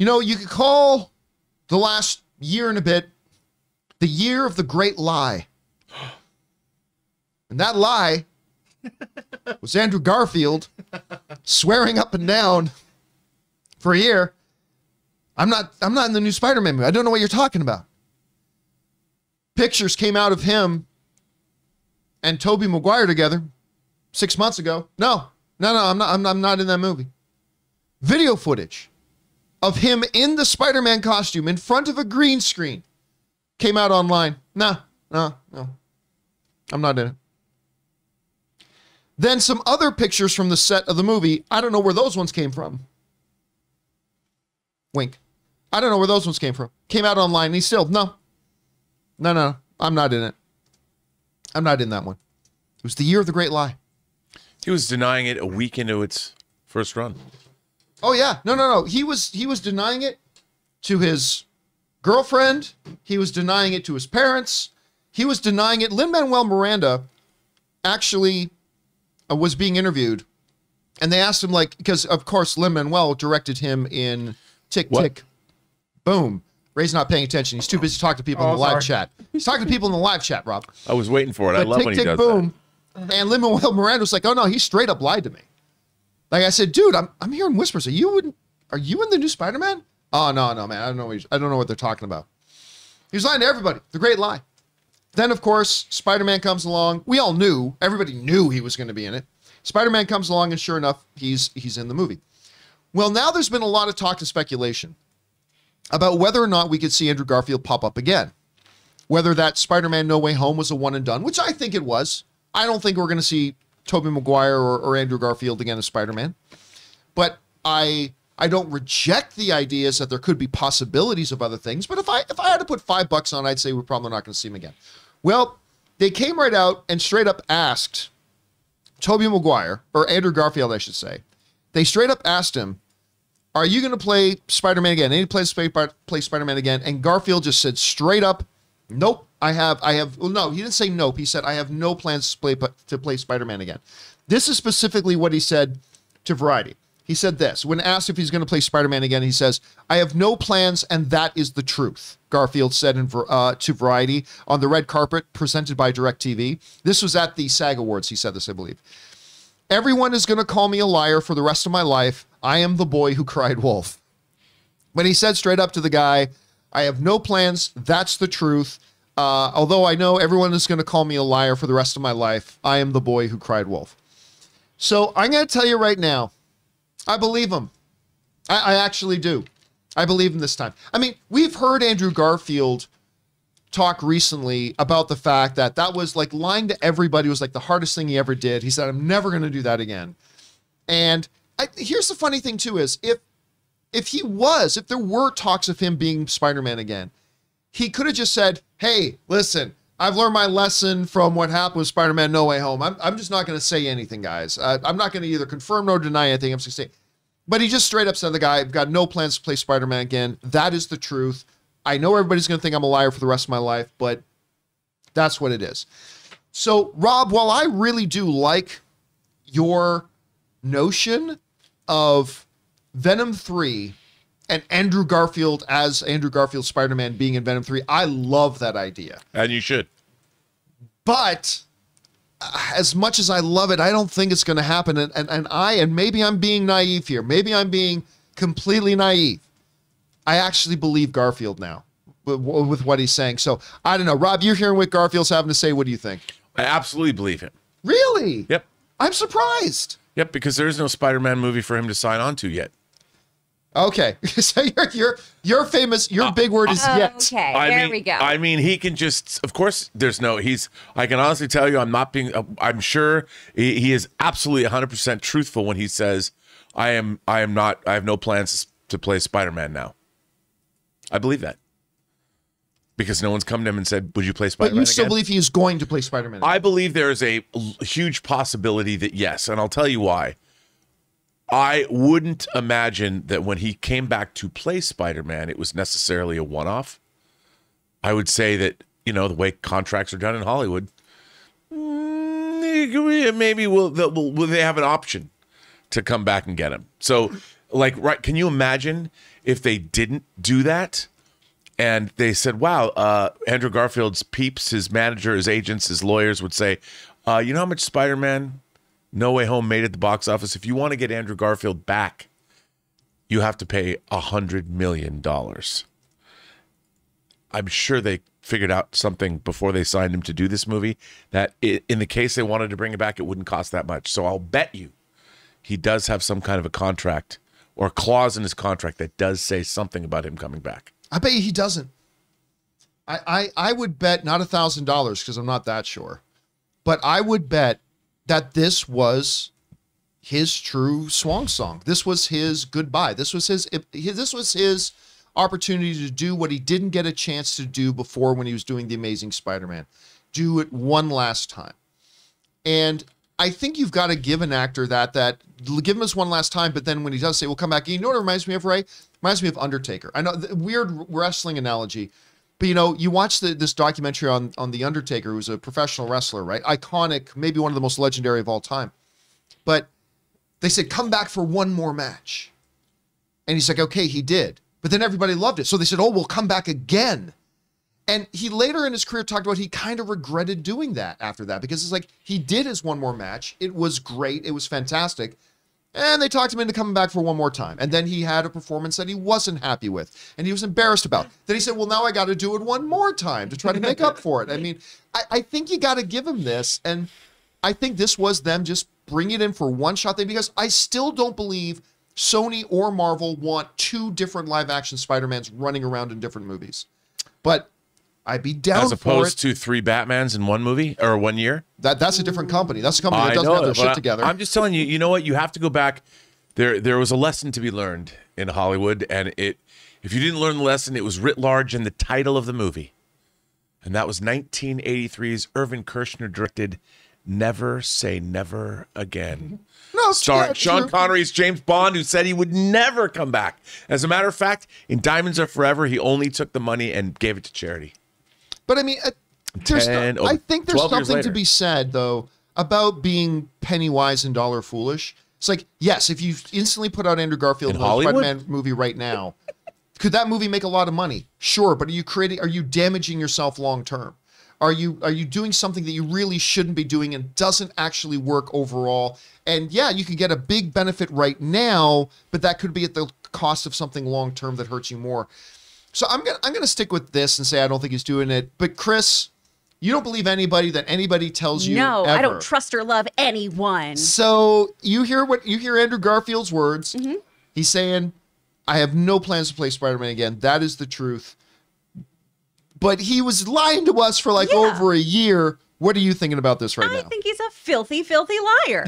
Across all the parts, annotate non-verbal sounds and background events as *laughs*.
You know, you could call the last year and a bit the year of the great lie. And that lie *laughs* was Andrew Garfield swearing up and down for a year. I'm not I'm not in the new Spider-Man movie. I don't know what you're talking about. Pictures came out of him and Tobey Maguire together six months ago. No, no, no, I'm not I'm, I'm not in that movie. Video footage of him in the Spider-Man costume in front of a green screen came out online. Nah, no, no. I'm not in it. Then some other pictures from the set of the movie. I don't know where those ones came from. Wink. I don't know where those ones came from. Came out online. And he still, no. No, no. I'm not in it. I'm not in that one. It was the year of the great lie. He was denying it a week into its first run. Oh yeah. No, no, no. He was he was denying it to his girlfriend. He was denying it to his parents. He was denying it. Lin Manuel Miranda actually uh, was being interviewed, and they asked him like because of course Lin Manuel directed him in Tick What? Tick Boom. Ray's not paying attention. He's too busy talking to people in Oh, the live chat. He's talking to people in the live chat, Rob. I was waiting for it. I love Tick when he Tick does Boom, and Lin Manuel Miranda was like, "Oh no, he straight up lied to me." Like I said, dude, I'm I'm hearing whispers. Are you in, are you in the new Spider Man? Oh no, no, man, I don't know. What I don't know what they're talking about. He was lying to everybody. The great lie. Then of course, Spider Man comes along. We all knew. Everybody knew he was going to be in it. Spider Man comes along, and sure enough, he's he's in the movie. Well, now there's been a lot of talk and speculation about whether or not we could see Andrew Garfield pop up again whether that Spider-Man No Way Home was a one and done, which I think it was. I don't think we're going to see Tobey Maguire or, or Andrew Garfield again as Spider-Man, but I I don't reject the ideas that there could be possibilities of other things. But if I if I had to put five bucks on, I'd say we're probably not going to see him again. Well, they came right out and straight up asked Tobey Maguire or Andrew Garfield, I should say. They straight up asked him, "Are you going to play Spider-Man again? Any play play Spider-Man again?" And Garfield just said straight up, Nope. I have. I have. Well, no, he didn't say nope. He said I have no plans to play to play Spider-Man again. This is specifically what he said to Variety. He said this when asked if he's going to play Spider-Man again. He says, "I have no plans, and that is the truth." Garfield said in, uh, to Variety on the red carpet presented by DirecTV. This was at the SAG Awards. He said this, I believe. Everyone is going to call me a liar for the rest of my life. I am the boy who cried wolf. But he said straight up to the guy, I have no plans. That's the truth. Uh, although I know everyone is going to call me a liar for the rest of my life, I am the boy who cried wolf. So I'm going to tell you right now, I believe him. I, I actually do. I believe him this time. I mean, we've heard Andrew Garfield talk recently about the fact that that was like lying to everybody was like the hardest thing he ever did. He said, I'm never going to do that again. And I, here's the funny thing too is if if he was, if there were talks of him being Spider-Man again, he could have just said, "Hey, listen, I've learned my lesson from what happened with Spider-Man No Way Home. I'm, I'm just not going to say anything, guys. Uh, I'm not going to either confirm nor deny anything. I'm just going to say." But he just straight up said, "The guy, I've got no plans to play Spider-Man again. That is the truth. I know everybody's going to think I'm a liar for the rest of my life, but that's what it is." So, Rob, while I really do like your notion of Venom 3 and Andrew Garfield as Andrew Garfield Spider Man being in Venom 3, I love that idea. And you should. But uh, as much as I love it, I don't think it's going to happen. And, and, and I, and maybe I'm being naive here, maybe I'm being completely naive. I actually believe Garfield now with, with what he's saying. So I don't know. Rob, you're hearing what Garfield's having to say. What do you think? I absolutely believe him. Really? Yep. I'm surprised. Yep, because there is no Spider-Man movie for him to sign on to yet. Okay. *laughs* so your, your, your famous, your big word is yet. Okay, I there mean, we go. I mean, he can just. Of course, there's no. He's. I can honestly tell you, I'm not being. uh, I'm sure he, he is absolutely 100 percent truthful when he says, "I am. I am not. I have no plans to play Spider-Man now." I believe that because no one's come to him and said, "Would you play Spider-Man?" But you still again?" believe he is going to play Spider Man. I believe there is a l- huge possibility that yes, and I'll tell you why. I wouldn't imagine that when he came back to play Spider Man, it was necessarily a one off. I would say that, you know, the way contracts are done in Hollywood, mm, maybe will, they'll- will they have an option to come back and get him. So like right can you imagine if they didn't do that and they said wow uh andrew garfield's peeps his manager his agents his lawyers would say uh you know how much spider-man no way home made at the box office if you want to get andrew garfield back you have to pay a hundred million dollars i'm sure they figured out something before they signed him to do this movie that in the case they wanted to bring it back it wouldn't cost that much so i'll bet you he does have some kind of a contract or a clause in his contract that does say something about him coming back. I bet you he doesn't. I I, I would bet not a thousand dollars because I'm not that sure, but I would bet that this was his true swan song. This was his goodbye. This was his. This was his opportunity to do what he didn't get a chance to do before when he was doing the Amazing Spider-Man. Do it one last time, and I think you've got to give an actor that that give him this one last time, but then when he does say, "We'll come back," you know what it reminds me of, Ray? Reminds me of Undertaker. I know the weird wrestling analogy, but you know, you watch the, this documentary on on the Undertaker, who's a professional wrestler, right? Iconic, maybe one of the most legendary of all time. But they said, "Come back for one more match," and he's like, "Okay," he did. But then everybody loved it, so they said, "Oh, we'll come back again." And he later in his career talked about he kind of regretted doing that after that because it's like he did his one more match. It was great. It was fantastic. And they talked him into coming back for one more time. And then he had a performance that he wasn't happy with and he was embarrassed about. Then he said, Well, now I got to do it one more time to try to make up for it. I mean, I, I think you got to give him this. And I think this was them just bring it in for one shot thing because I still don't believe Sony or Marvel want two different live action Spider-Mans running around in different movies. But I'd be down As opposed to three Batmans in one movie or one year. That that's a different company. That's a company that doesn't know have their shit I- together. I'm just telling you. You know what? You have to go back. There, there was a lesson to be learned in Hollywood, and it. If you didn't learn the lesson, it was writ large in the title of the movie, and that was 1983's Irvin Kershner directed "Never Say Never Again." *laughs* no, starring Sean. Connery's James Bond, who said he would never come back. As a matter of fact, in Diamonds Are Forever, he only took the money and gave it to charity. But I mean, uh, there's no- oh, I think there's something to be said though about being penny wise and dollar foolish. It's like, yes, if you instantly put out Andrew Garfield In a? Spider-Man movie right now, could that movie make a lot of money? Sure, but are you creating? Are you damaging yourself long term? Are you are you doing something that you really shouldn't be doing and doesn't actually work overall? And yeah, you can get a big benefit right now, but that could be at the cost of something long term that hurts you more. So I'm gonna I'm gonna stick with this and say I don't think he's doing it. But Chris, you don't believe anybody that anybody tells you. no, I don't trust or love anyone. So you hear what you hear Andrew Garfield's words. Mm-hmm. He's saying, "I have no plans to play Spider-Man again. That is the truth." But he was lying to us for like Yeah. over a year. What are you thinking about this right I now? I think he's a filthy, filthy liar.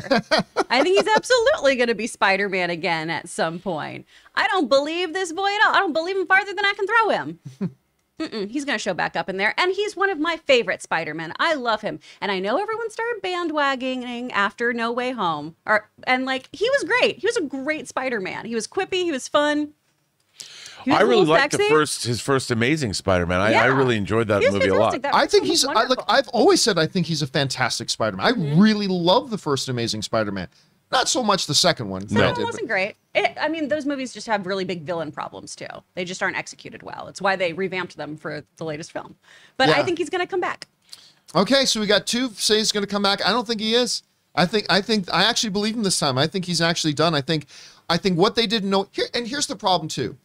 I think he's absolutely going to be Spider Man again at some point. I don't believe this boy at all. I don't believe him farther than I can throw him. *laughs* Mm-mm, he's going to show back up in there. And he's one of my favorite Spider Men. I love him. And I know everyone started bandwagoning after No Way Home. Or, and like, he was great. He was a great Spider Man. He was quippy, he was fun. He was I a really little liked the first his first Amazing Spider-Man. I, I really enjoyed that He was movie a lot. That I think he's I, look. wonderful. I've always said I think he's a fantastic Spider-Man. I Mm-hmm. really love the first Amazing Spider-Man. Not so much the second one. Second granted, one wasn't great. It, I mean, those movies just have really big villain problems too. They just aren't executed well. It's why they revamped them for the latest film. But I think he's going to come back. Okay, so we got two say he's going to come back. I don't think he is. I think I think I actually believe him this time. I think he's actually done. I think I think what they didn't know here and here's the problem too.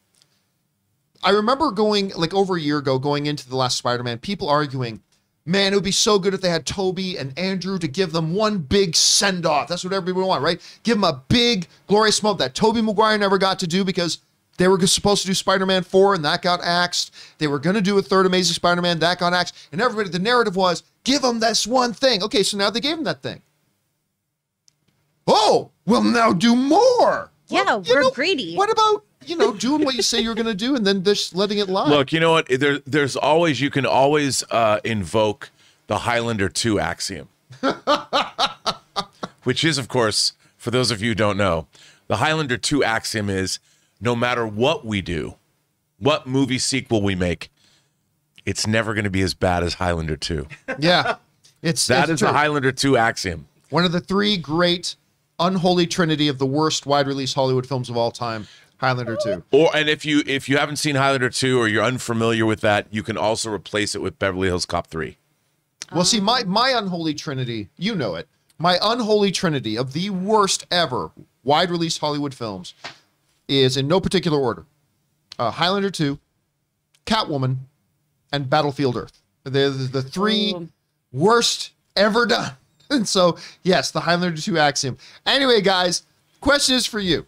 I remember going like over a year ago going into the last Spider-Man, people arguing, "Man, it would be so good if they had Tobey and Andrew to give them one big send-off." That's what everybody want, right? Give them a big glorious moment that Tobey Maguire never got to do because they were supposed to do Spider-Man 4 and that got axed. They were going to do a third Amazing Spider-Man, that got axed. And everybody, the narrative was, give them this one thing. Okay, so now they gave him that thing. Oh, we'll now do more. Yeah, Well, we're greedy. What about, you know, doing what you say you're going to do and then just letting it lie? Look, you know what? There, there's always you can always uh, invoke the Highlander two axiom, *laughs* which is, of course, for those of you who don't know, the Highlander two axiom is no matter what we do, what movie sequel we make, it's never going to be as bad as Highlander two. yeah. It's That it's is the. Highlander two axiom. one of the three great unholy trinity of the worst wide release Hollywood films of all time, Highlander 2. Or and if you if you haven't seen Highlander 2 or you're unfamiliar with that, you can also replace it with Beverly Hills Cop 3. Well, see, my my unholy trinity, you know it. My unholy trinity of the worst ever wide release Hollywood films is in no particular order: uh, Highlander two, Catwoman, and Battlefield Earth. They're the, the three worst ever done. *laughs* And so, yes, the Highlander two axiom. Anyway, guys, question is for you.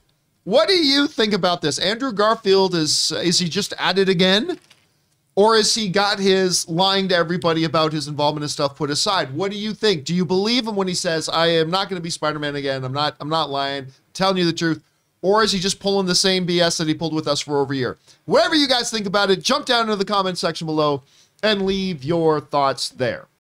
What do you think about this? Andrew Garfield is is he just at it again? Or has he got his lying to everybody about his involvement and stuff put aside? What do you think? Do you believe him when he says, I am not going to be Spider-Man again? I'm not, I'm not lying, telling you the truth. Or is he just pulling the same BS that he pulled with us for over a year? Whatever you guys think about it, jump down into the comment section below and leave your thoughts there.